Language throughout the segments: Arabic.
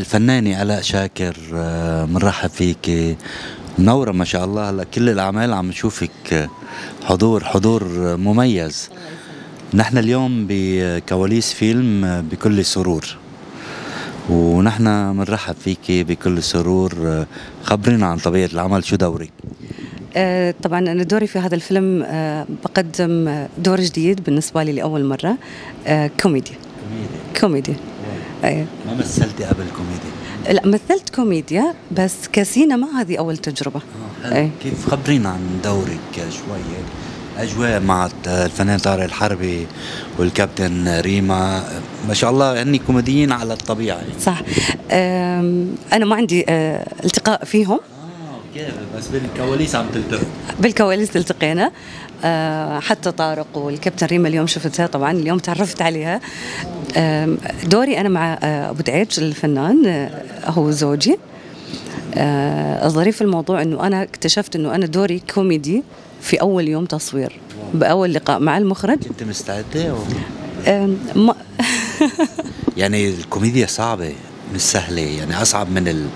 الفنانة آلاء شاكر بنرحب فيك. منورة ما شاء الله. هلا كل الأعمال عم نشوفك حضور حضور مميز. نحن اليوم بكواليس فيلم بكل سرور. ونحن بنرحب فيك بكل سرور. خبرينا عن طبيعة العمل شو دورك؟ آه، طبعا أنا دوري في هذا الفيلم آه، بقدم دور جديد بالنسبة لي لأول مرة آه، كوميدي كوميدي أيه. ما مثلتي قبل كوميدي؟ لا مثلت كوميديا بس كسينما هذه أول تجربة. أيه. كيف؟ خبرينا عن دورك شوي. أجواء مع الفنان طارق الحربي والكابتن ريما. ما شاء الله هني كوميديين على الطبيعة. صح. أنا ما عندي التقاء فيهم. كيف بس بالكواليس عم تلتقوا. بالكواليس التقينا حتى طارق والكابتن ريما اليوم شفتها طبعا اليوم تعرفت عليها. أه دوري أنا مع أبو دعيج الفنان هو زوجي. الظريف في الموضوع إنه أنا اكتشفت إنه أنا دوري كوميدي في أول يوم تصوير بأول لقاء مع المخرج. كنت مستعدة؟ و... ما يعني الكوميديا صعبة مش سهلة يعني أصعب من ال...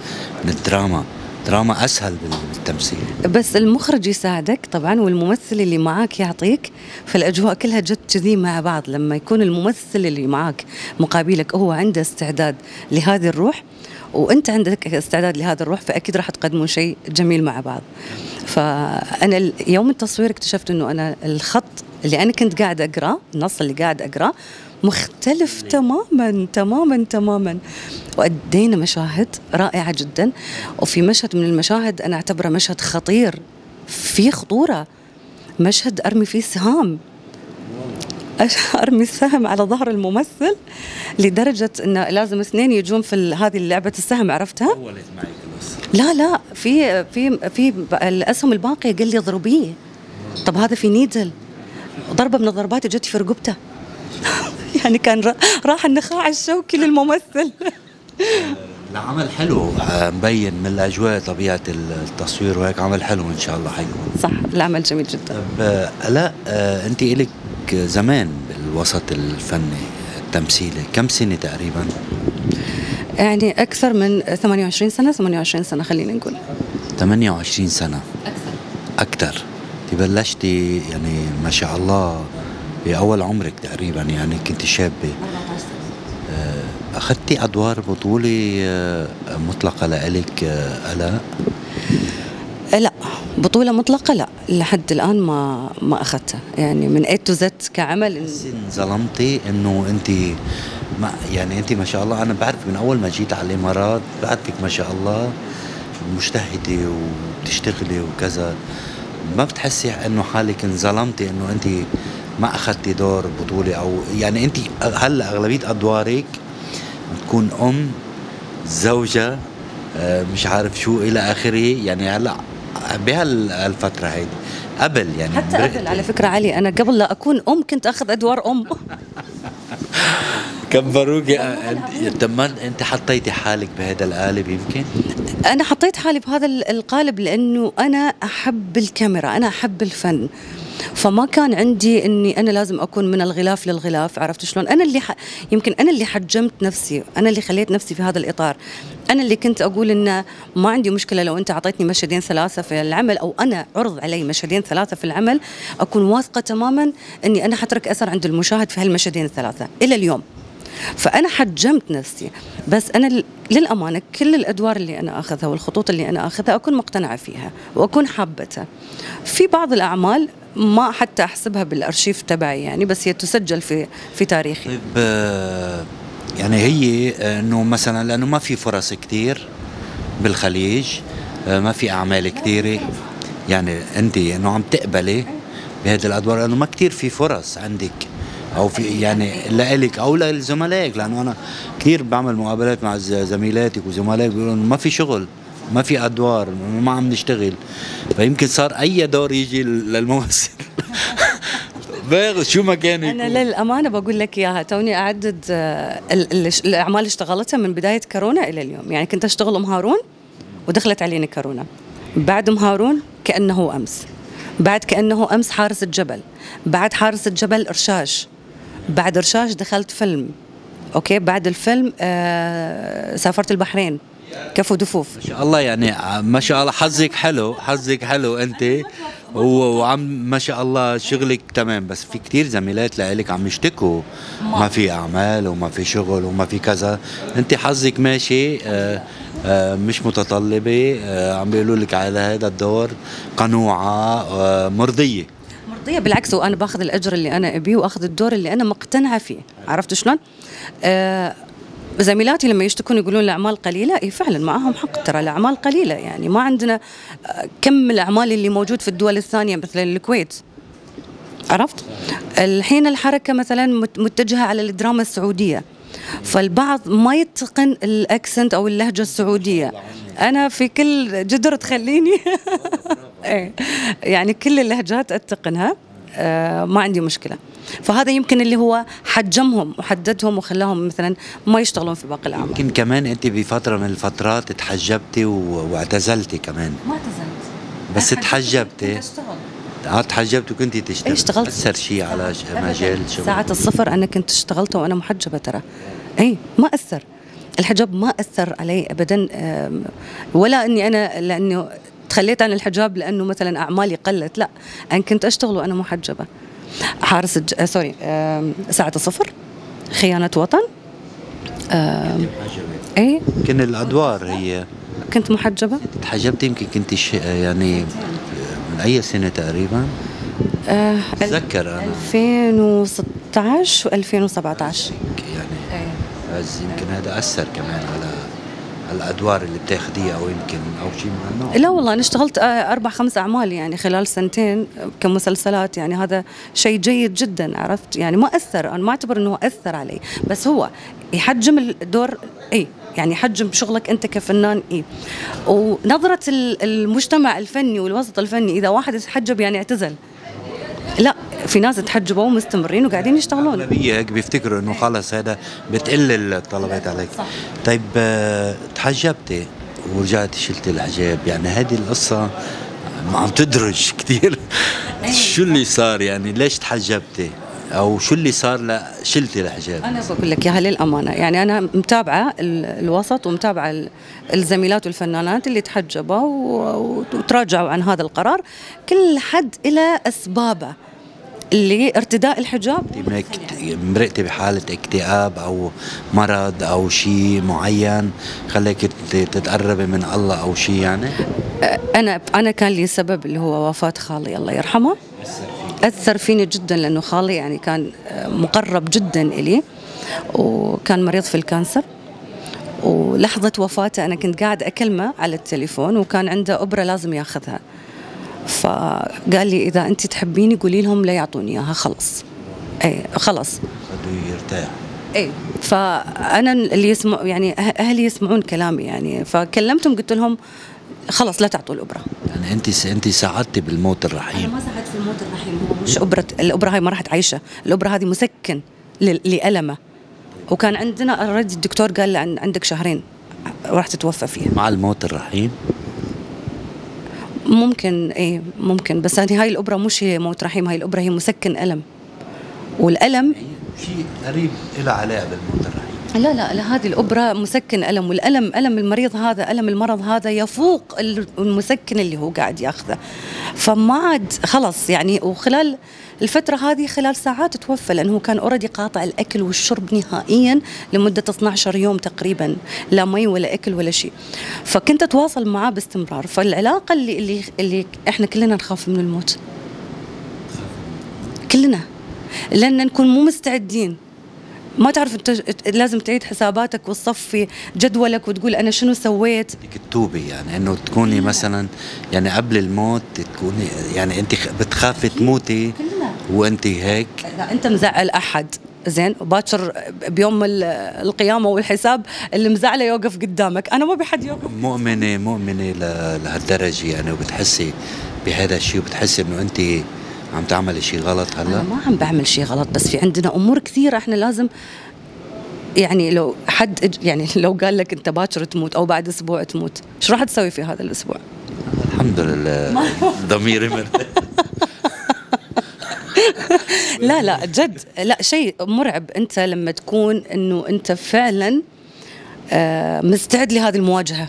من الدراما. دراما أسهل بالتمثيل. بس المخرج يساعدك طبعا والممثل اللي معاك يعطيك فالأجواء كلها جت كذي مع بعض. لما يكون الممثل اللي معاك مقابلك هو عنده استعداد لهذه الروح وأنت عندك استعداد لهذا الروح فأكيد راح تقدموا شيء جميل مع بعض. فأنا يوم التصوير اكتشفت إنه أنا الخط اللي أنا كنت قاعد اقراه النص اللي قاعد اقراه مختلف تماما تماما تماما. وأدينا مشاهد رائعة جدا. وفي مشهد من المشاهد أنا أعتبره مشهد خطير. في خطورة. مشهد أرمي فيه سهام. أرمي السهم على ظهر الممثل لدرجة إنه لازم اثنين يجون في هذه لعبة السهم عرفتها؟ لا لا في في في الأسهم الباقية قال لي اضربيه. طب هذا في نيدل. ضربة من الضربات جت في رقبته. يعني كان راح النخاع الشوكي للممثل. العمل حلو. مبين من الأجواء طبيعة التصوير وهيك عمل حلو إن شاء الله حيكون. صح العمل جميل جدا. طب لا أنت إلك زمان بالوسط الفني التمثيلي كم سنة تقريبا؟ يعني أكثر من 28 سنة 28 سنة خلينا نقول. 28 سنة. أكثر. أكثر. انت بلشتي يعني ما شاء الله بأول عمرك تقريبا يعني كنت شابة أخذتي أدوار بطولة مطلقة لإلك ألاء؟ لا بطولة مطلقة لا لحد الآن ما ما أخذتها. يعني من A to Z كعمل ظلمتي إنه أنت ما يعني أنت ما شاء الله أنا بعرف من أول ما جيت على الإمارات بعرفك ما شاء الله مجتهدة وبتشتغلي وكذا. ما بتحسي إنه حالك انظلمتي إنه أنت ما اخذتي دور بطولة أو يعني أنت هلأ أغلبية أدوارك بتكون أم زوجة مش عارف شو إلى آخره. يعني هلأ بهالفترة هيدي قبل يعني حتى قبل على فكرة علي أنا قبل لا أكون أم كنت أخذ أدوار أم. كبروكي طب ما أنت حطيتي حالك بهذا القالب يمكن؟ أنا حطيت حالي بهذا القالب لأنه أنا أحب الكاميرا أنا أحب الفن. فما كان عندي إني أنا لازم أكون من الغلاف للغلاف عرفت شلون؟ أنا اللي ح... يمكن أنا اللي حجمت نفسي أنا اللي خليت نفسي في هذا الإطار. أنا اللي كنت أقول انه ما عندي مشكلة لو أنت أعطيتني مشهدين ثلاثة في العمل أو أنا عرض علي مشهدين ثلاثة في العمل أكون واثقة تماما إني أنا حترك أثر عند المشاهد في هالمشهدين الثلاثة إلى اليوم. فأنا حجمت نفسي بس أنا للأمانة كل الأدوار اللي أنا آخذها والخطوط اللي أنا آخذها أكون مقتنعة فيها وأكون حابتها. في بعض الأعمال ما حتى أحسبها بالأرشيف تبعي يعني بس هي تسجل في في تاريخي. طيب يعني هي إنه مثلا لأنه ما في فرص كثير بالخليج ما في أعمال كثيره يعني أنت إنه عم تقبلي بهذه الأدوار لأنه ما كثير في فرص عندك. أو في يعني لإلك أو لزملائك لأنه أنا كثير بعمل مقابلات مع زميلاتك وزملائك بيقولوا ما في شغل. ما في أدوار ما عم نشتغل. فيمكن صار أي دور يجي للممثل شو ما كان. أنا للأمانة بقول لك إياها توني أعدد الأعمال اللي اشتغلتها من بداية كورونا إلى اليوم. يعني كنت أشتغل أم هارون ودخلت علينا كورونا. بعد أم هارون كأنه أمس. بعد كأنه أمس حارس الجبل. بعد حارس الجبل إرشاش. بعد رشاش دخلت فيلم. أوكي؟ بعد الفيلم آه سافرت البحرين. كف ودفوف ما شاء الله يعني ما شاء الله حظك حلو حظك حلو أنت. وعم ما شاء الله شغلك تمام. بس في كتير زميلات لإلك عم يشتكوا. ما في أعمال وما في شغل وما في كذا. أنت حظك ماشي آه، آه، مش متطلبة. آه، عم بيقولوا لك على هذا الدور قنوعة مرضية. مرضية بالعكس وأنا باخذ الأجر اللي أنا أبيه وأخذ الدور اللي أنا مقتنعة فيه. عرفت شلون؟ آه زميلاتي لما يشتكون يقولون الأعمال قليلة إي فعلا معهم حق ترى الأعمال قليلة يعني. ما عندنا آه، كم الأعمال اللي موجود في الدول الثانية مثل الكويت؟ عرفت؟ الحين الحركة مثلا مت- متجهة على الدراما السعودية. فالبعض ما يتقن الأكسنت أو اللهجة السعودية. أنا في كل جدر تخليني. إيه. يعني كل اللهجات أتقنها. ما عندي مشكلة. فهذا يمكن اللي هو حجمهم وحددهم وخلاهم مثلا ما يشتغلون في باقي الأعمال. يمكن كمان أنت بفتره من الفترات تحجبتي و- واعتزلتي كمان. ما تزلت بس تحجبتي. آه تحجبت وكنتي تشتغل اي اشتغلت. اثر شيء على مجال شغل ساعة الصفر أنا كنت اشتغلت وأنا محجبة ترى. أي ما أثر. الحجاب ما أثر علي أبدا آم، ولا أني أنا لأنه تخليت عن الحجاب لأنه مثلا أعمالي قلت لا أنا كنت أشتغل وأنا محجبة. حارس الج... آه سوري آم، ساعة الصفر خيانة وطن. آم، أي يمكن الأدوار هي. كنت محجبة. تحجبتي يمكن كنت ش... يعني من أي سنة تقريبا؟ آه، بتذكر أنا. 2016 و2017 يعني بس يمكن هذا أثر كمان على الأدوار اللي بتاخديها أو يمكن أو شيء من هالنوع؟ لا والله أنا اشتغلت آه، أربع خمس أعمال يعني خلال سنتين كمسلسلات. يعني هذا شيء جيد جدا عرفت؟ يعني ما أثر أنا ما أعتبر إنه أثر علي. بس هو يحجم الدور إي يعني يحجم شغلك أنت كفنان إي. ونظرة ال- المجتمع الفني والوسط الفني إذا واحد يتحجب يعني اعتزل. لا في ناس تحجبوا ومستمرين وقاعدين يشتغلون. أغلبية هيك بيفتكروا إنه خلص هذا بتقل الطلبات عليك. صح. طيب آه، تحجبتي ورجعتي شلتي الحجاب يعني هذه القصة ما عم تدرج كثير شو اللي صار؟ يعني ليش تحجبتي؟ أو شو اللي صار لشلتي الحجاب أنا بقول لك إياها للأمانة. يعني أنا متابعة ال- الوسط ومتابعة ال- الزميلات والفنانات اللي تحجبوا وتراجعوا عن هذا القرار. كل حد إلى أسبابه. لارتداء الحجاب. انت منك- مرقتي بحالة اكتئاب أو مرض أو شيء معين خليك تتقربي من الله أو شيء يعني؟ أنا أنا كان لي سبب اللي هو وفاة خالي الله يرحمه. أثر فيني جدا لأنه خالي يعني كان آه، مقرب جدا إلي وكان مريض في الكانسر. ولحظة وفاته أنا كنت قاعد أكلمه على التليفون وكان عنده أبرة لازم ياخذها. فقال لي إذا أنت تحبيني قولي لهم لا يعطوني إياها خلص أي خلص يرتاح. إي فأنا اللي يسمع يعني أه- أهلي يسمعون كلامي يعني. فكلمتهم قلت لهم خلص لا تعطوا الأبرة. يعني أنت انت ساعدتي بالموت الرحيم. ما ساعدت في الموت الرحيم هو مش أبرة الأبرة هاي ما راحت عايشة. الأبرة هذه مسكن ل- لألمة. وكان عندنا اوريدي الدكتور قال عندك شهرين راح تتوفى فيها. مع الموت الرحيم؟ ممكن إيه ممكن. بس هذه هاي الأبرة مش هي موت رحيم هاي الأبرة هي مسكن ألم. والألم شيء قريب له علاقة بالموت الرحيم. لا لا لا هذه الأبرة مسكن ألم والألم ألم المريض هذا ألم المرض هذا يفوق المسكن اللي هو قاعد ياخذه. فما عاد خلص يعني وخلال الفترة هذه خلال ساعات توفى لأنه كان already قاطع الأكل والشرب نهائيا لمدة 12 يوم تقريبا لا مي ولا أكل ولا شيء. فكنت أتواصل معاه باستمرار. فالعلاقة اللي, اللي, اللي إحنا كلنا نخاف من الموت. كلنا. لأن نكون مو مستعدين. ما تعرف انت لازم تعيد حساباتك وتصفي جدولك وتقول أنا شنو سويت. بدك تتوبي يعني إنه تكوني مثلا يعني قبل الموت تكوني يعني أنت بتخافي تموتي. وأنت هيك. اذا أنت مزعل أحد. زين وباكر بيوم ال- القيامة والحساب اللي مزعلة يوقف قدامك. أنا ما بحد يوقف. مؤمنة مؤمنة ل- لهالدرجة يعني وبتحسي بهذا الشيء وبتحسي إنه أنت عم تعملي شيء غلط هلا؟ ما عم بعمل شيء غلط بس في عندنا أمور كثيرة إحنا لازم يعني لو حد يعني لو قال لك أنت باكر تموت أو بعد أسبوع تموت إيش راح تسوي في هذا الأسبوع؟ الحمد لله. ضميري مرتاح لا لا جد. لا شيء مرعب. أنت لما تكون إنه أنت فعلا آه، مستعد لهذه المواجهة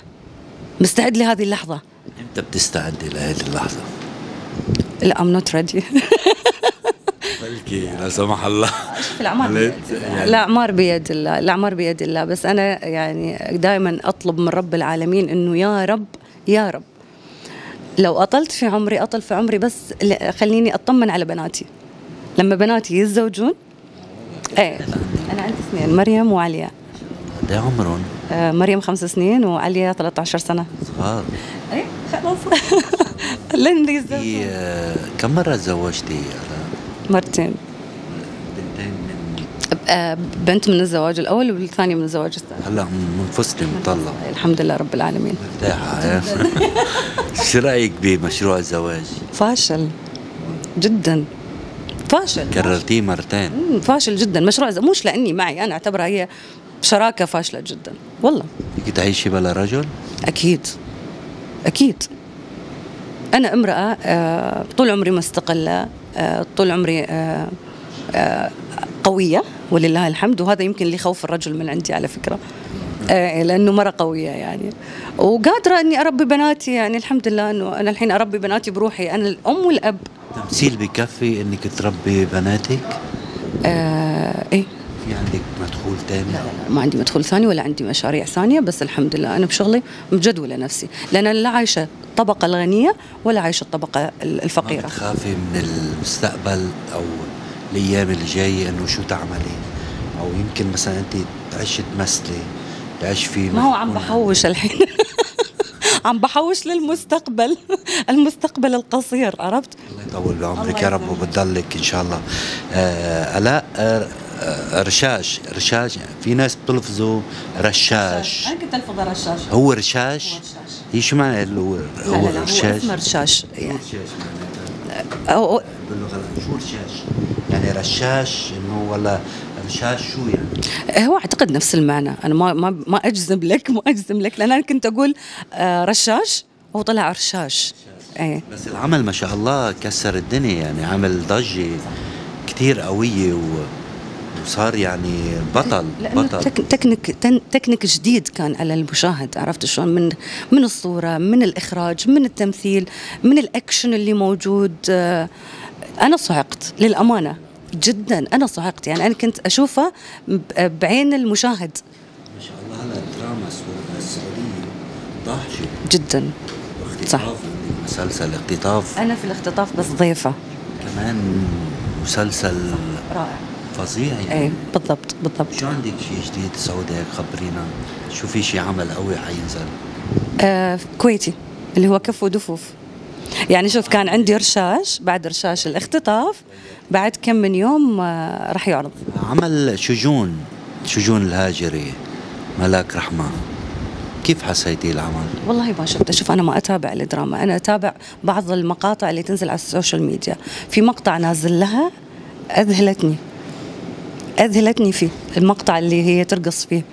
مستعد لهذه اللحظة. إمتى بتستعدي لهذه اللحظة؟ لا I'm not ready بلكي لا سمح الله. الأعمار بيد الله. الاعمار بيد الله. الأعمار بيد الله. بس أنا يعني دائما أطلب من رب العالمين إنه يا رب يا رب. لو أطلت في عمري أطل في عمري بس خليني أطمن على بناتي. لما بناتي يتزوجون إيه أنا عندي اثنين مريم وعليا. قد عمرهم؟ آه مريم خمس سنين وعليا 13 سنة. صغار. إيه خلاص. لن يتزوجون آه، كم مرة تزوجتي؟ مرتين. بنتين من آه، بنت من الزواج الأول والثانية من الزواج الثاني. هلا منفصلة مطلق الحمد لله رب العالمين. مرتاحه شو رأيك بمشروع الزواج؟ فاشل. جدا. فاشل. كررتيه مرتين؟ فاشل جدا. مشروع زواج مش لأني معي أنا أعتبرها هي شراكة فاشلة جدا. والله. بدك تعيشي بلا رجل؟ أكيد. أكيد. أنا امرأة آه، طول عمري مستقله آه، طول عمري آه، قوية ولله الحمد. وهذا يمكن اللي خوف الرجل من عندي على فكرة لأنه مرة قوية يعني. وقادرة أني أربي بناتي يعني الحمد لله أنه أنا الحين أربي بناتي بروحي. أنا الأم والأب. تمثيل بكفي أنك تربي بناتك؟ آه إيه. في عندك مدخول ثاني؟ لا, لا ما عندي مدخول ثاني ولا عندي مشاريع ثانية بس الحمد لله أنا بشغلي مجدولة نفسي لأن أنا لا عايشة الطبقة الغنية ولا عايشة الطبقة الفقيرة. ما تخافي من المستقبل أو الأيام اللي جاية إنه شو تعملي؟ أو يمكن مثلا أنت تعيشي تمثلي تعيش في ما هو عم بحوش الحين. عم بحوش للمستقبل المستقبل القصير عرفت؟ الله يطول بعمرك يا رب وبتضلك إن شاء الله. آه ألاء آه رشاش رشاش في ناس بتلفظوا رشاش. أنا كنت الفظ رشاش؟ هو رشاش. هي شو معنى اللي هو؟ هو رشاش هو اسمه رشاش. يعني أو باللغة شو رشاش؟ يعني رشاش إنه ولا رشاش شو يعني؟ هو أعتقد نفس المعنى. أنا ما ما ما أجزم لك ما أجزم لك. لأن أنا كنت أقول آه، رشاش هو طلع رشاش. إيه. بس العمل ما شاء الله كسر الدنيا يعني عمل ضجة كثير قوية و وصار يعني بطل بطل. technique technique جديد كان على المشاهد عرفت شلون؟ من من الصورة من الإخراج من التمثيل من الأكشن اللي موجود. أنا صعقت للأمانة جدا أنا صعقت. يعني أنا كنت أشوفه بعين المشاهد. ما شاء الله هلا الدراما السعودية جدا. صح. مسلسل اختطاف. أنا في الاختطاف بس ضيفة. كمان مسلسل رائع. فظيع يعني. إيه بالضبط بالضبط. شو عندك شيء جديد سعودي هيك خبرينا؟ شو في شيء عمل قوي حينزل؟ آه كويتي اللي هو كف ودفوف. يعني شوف كان عندي رشاش بعد رشاش الاختطاف بعد كم من يوم آه راح يعرض. عمل شجون شجون الهاجري ملاك رحمه كيف حسيتي العمل؟ والله ما شفته. شوف أنا ما أتابع الدراما. أنا أتابع بعض المقاطع اللي تنزل على ال social media. في مقطع نازل لها أذهلتني. أذهلتني فيه. المقطع اللي هي ترقص فيه.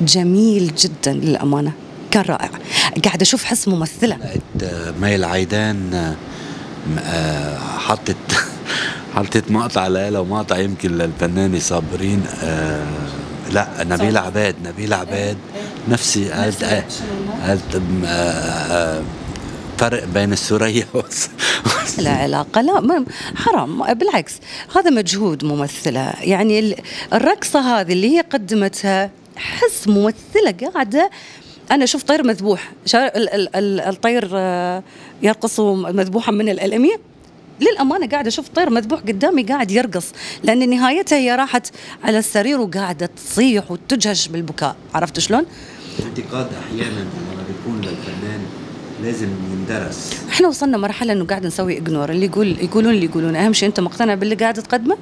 جميل جدا للأمانة. كان رائع. قاعد أشوف حس ممثلة. مي العيدان آه، حطت حطت مقطع لها ومقطع يمكن للفنانة صابرين آه لا نبيل عباد نبيل عباد. نفسي قالت قالت فرق بين السورية لا علاقة لا ما حرام. بالعكس هذا مجهود ممثلة. يعني الرقصة هذه اللي هي قدمتها حس ممثلة قاعدة. أنا شفت طير مذبوح. الطير آه، يرقص مذبوحا من الألمية. للأمانة قاعدة أشوف طير مذبوح قدامي قاعد يرقص. لأن نهايتها هي راحت على السرير وقاعدة تصيح وتجهش بالبكاء. عرفت شلون؟ اعتقاد أحيانا لما بيكون للفنان لازم يندرس. إحنا وصلنا مرحلة إنه قاعد نسوي اجنور اللي يقول يقولون اللي يقولون. أهم شيء أنت مقتنع باللي قاعد تقدمه؟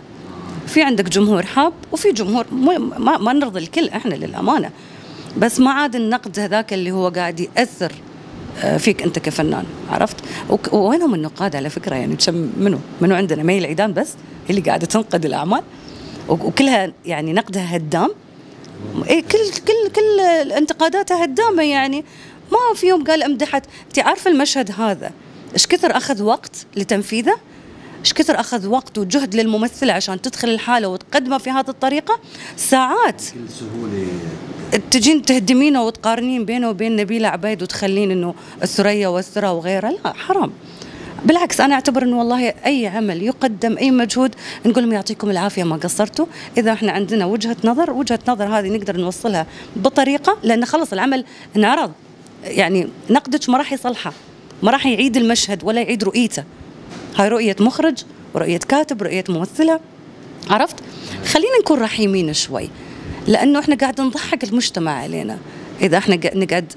في عندك جمهور حاب وفي جمهور ما, ما نرضي الكل إحنا للأمانة. بس ما عاد النقد هذاك اللي هو قاعد يأثر آه، فيك أنت كفنان. عرفت؟ وينهم النقاد على فكرة؟ يعني منو؟ منو عندنا؟ مي العيدان بس اللي قاعدة تنقد الأعمال. وكلها يعني نقدها هدام. إيه كل كل كل انتقاداتها هدامة يعني. ما في يوم قال امدحت أنت عارفة المشهد هذا؟ إيش كثر أخذ وقت لتنفيذه؟ إيش كثر أخذ وقت وجهد للممثلة عشان تدخل الحالة وتقدمها في هذه الطريقة؟ ساعات بكل سهولة. تجين تهدمينه وتقارنين بينه وبين نبيلة عبيد وتخلين إنه الثريا والثرى وغيرها لا حرام. بالعكس أنا أعتبر إنه والله أي عمل يقدم أي مجهود نقول لهم يعطيكم العافية ما قصرتوا. إذا إحنا عندنا وجهة نظر وجهة نظر هذه نقدر نوصلها بطريقة لأن خلص العمل انعرض. يعني نقدك ما راح يصلحه ما راح يعيد المشهد ولا يعيد رؤيته. هاي رؤية مخرج ورؤيه كاتب رؤية ممثلة. عرفت؟ خلينا نكون رحيمين شوي لأنه إحنا قاعد نضحك المجتمع علينا. إذا إحنا نقعد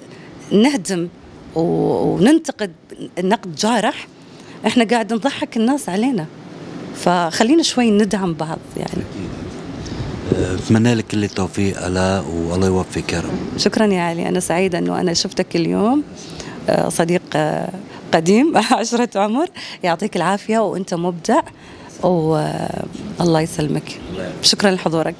نهدم وننتقد نقد جارح إحنا قاعد نضحك الناس علينا. فخلينا شوي ندعم بعض يعني. بتمنى لك كل التوفيق الاء والله يوفقك يا رب. شكرا يا علي أنا سعيدة إنه أنا شفتك اليوم آه، صديق آه، قديم عشرة عمر يعطيك العافية وأنت مبدع والله يسلمك. شكرا لحضورك.